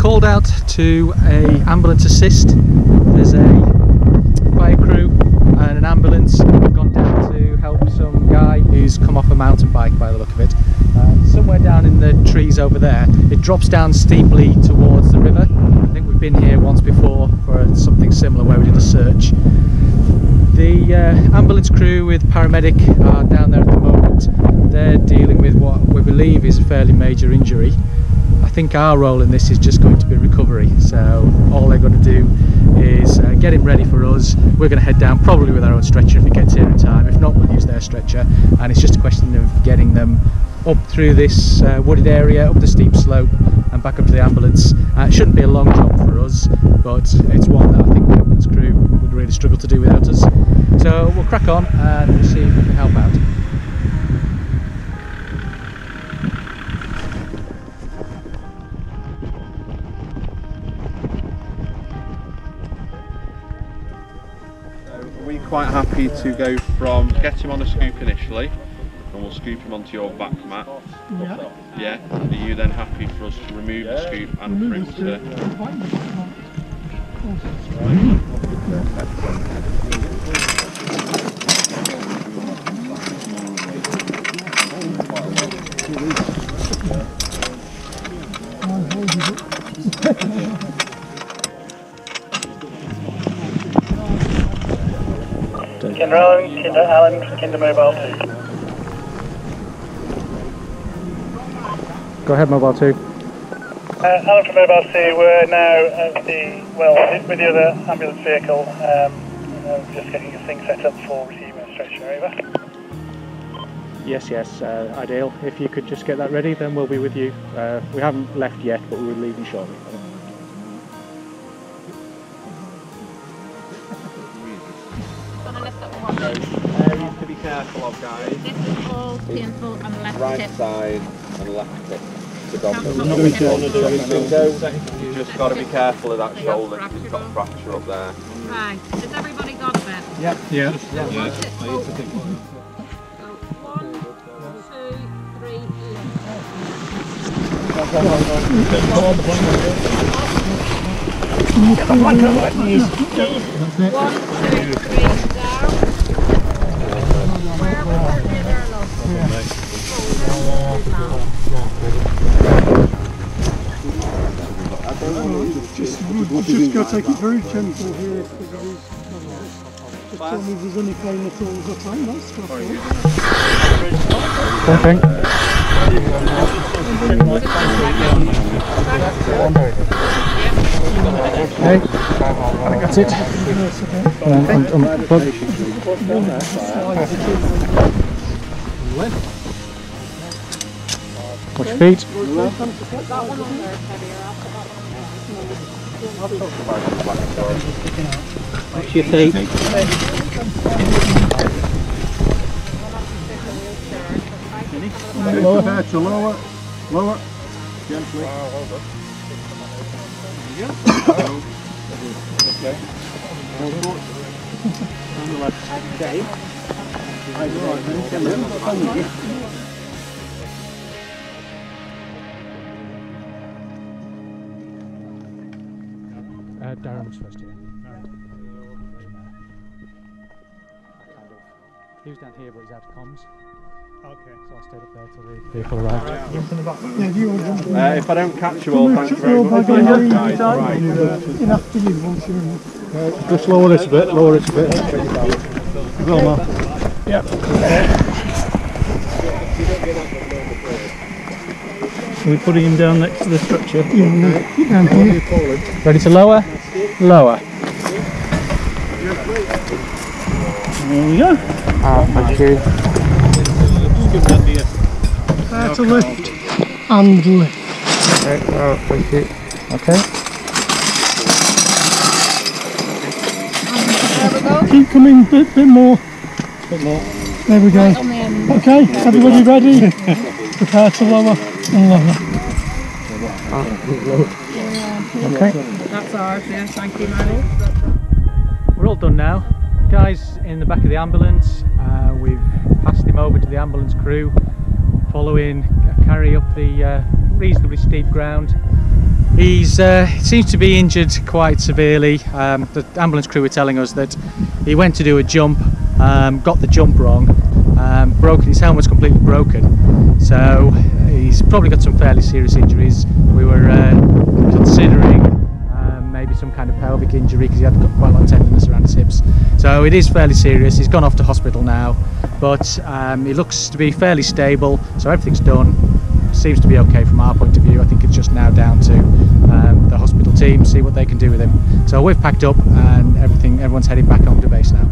called out to a ambulance assist. There's a fire crew and an ambulance gone down to help some guy who's come off a mountain bike by the look of it. Uh, somewhere down in the trees over there, it drops down steeply towards the river. I think we've been here once before for something similar where we did a search. The uh, ambulance crew with paramedic are down there at the moment. They're dealing with what we believe is a fairly major injury. I think our role in this is just going to be recovery. So all they're going to do is uh, get him ready for us. We're going to head down probably with our own stretcher if it gets here in time. If not, we'll use their stretcher. And it's just a question of getting them up through this uh, wooded area, up the steep slope and back up to the ambulance. Uh, it shouldn't be a long job for us, but it's one that I think the ambulance crew would really struggle to do without us. So we'll crack on and see if we can help out. Quite happy to go from get him on a scoop initially and we'll scoop him onto your back mat? Yeah. Yeah. Are you then happy for us to remove the scoop and for him to Kinder Alan, Kinder Alan, Kinder Mobile 2. Go ahead, mobile two. Uh, Alan from Mobile 2, we're now at the, well, with the other ambulance vehicle, um, uh, just getting a thing set up for receiving a stretcher, over. Yes, yes, uh, ideal. If you could just get that ready, then we'll be with you. Uh, we haven't left yet, but we're leaving shortly. Lift areas um, to be careful of guys? This is all painful on the left Right tip. side and left tip. That's Predominantly. not going to Bingo. You just got to be careful of that shoulder got shoulder 'cause it's got a fracture fracture up there. Right. Has everybody got a bed? Yeah. Yeah. So one tip forward. So one, two, three, lift. One, two, three, down. Where was the other love? Just, we've just got to take it very gentle here because it is. Just tell me if there's any pain at all. Got time, that's got One thing. Okay, that's it. And un- un- plug. Watch your feet. Watch your feet. Lower, Hatcher, lower, lower. Gently. Uh, Darren was first here. He was down here, but he's out of comms. Okay. So I stayed up there till the vehicle arrived. Yeah, you want jump Uh, if I don't catch you all, thank you very much. in Guys, all right. in after you once you're in. Just lower this a bit, lower this a bit. Well, man. Are we putting him down next to the structure? Yeah, yeah. Ready to lower? Lower. There we go. Ah, thank you. There to lift and lift. Okay, oh, thank you. Okay. Keep coming, bit, bit more. Bit more. There we go. Okay, everybody ready? Prepare to lower and lower. Ah, Okay. That's ours, yeah. Thank you, Manuel. We're all done now. Guys in the back of the ambulance, uh, we've passed him over to the ambulance crew, following a carry up the uh, reasonably steep ground. He's uh, he seems to be injured quite severely. Um, the ambulance crew were telling us that he went to do a jump, um, got the jump wrong, um, broken his helmet's completely broken. So he's probably got some fairly serious injuries. We were uh, injury because he had quite a lot of tenderness around his hips. So it is fairly serious. He's gone off to hospital now, but um, he looks to be fairly stable. So everything's done. Seems to be okay from our point of view. I think it's just now down to um, the hospital team see what they can do with him. So we've packed up and everything. Everyone's heading back home to base now.